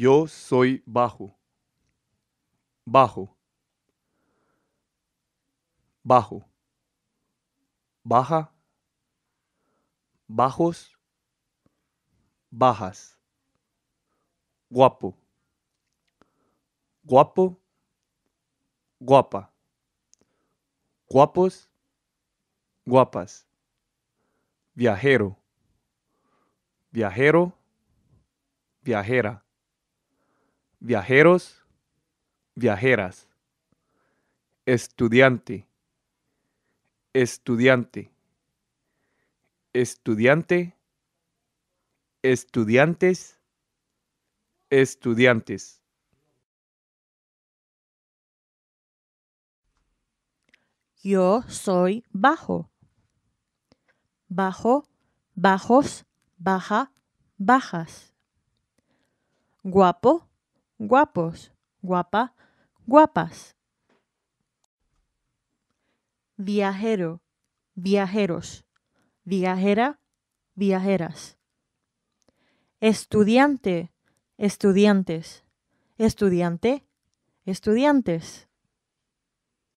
Yo soy bajo. Bajo. Bajo. Baja. Bajos. Bajas. Guapo. Guapo. Guapa. Guapos. Guapas. Viajero. Viajero. Viajera. Viajeros. Viajeras. Estudiante. Estudiante. Estudiante. Estudiantes. Estudiantes. Yo soy bajo. Bajo, bajos, baja, bajas. Guapo, guapos, guapa, guapas. Viajero, viajeros. Viajera, viajeras. Estudiante, estudiantes. Estudiante, estudiantes.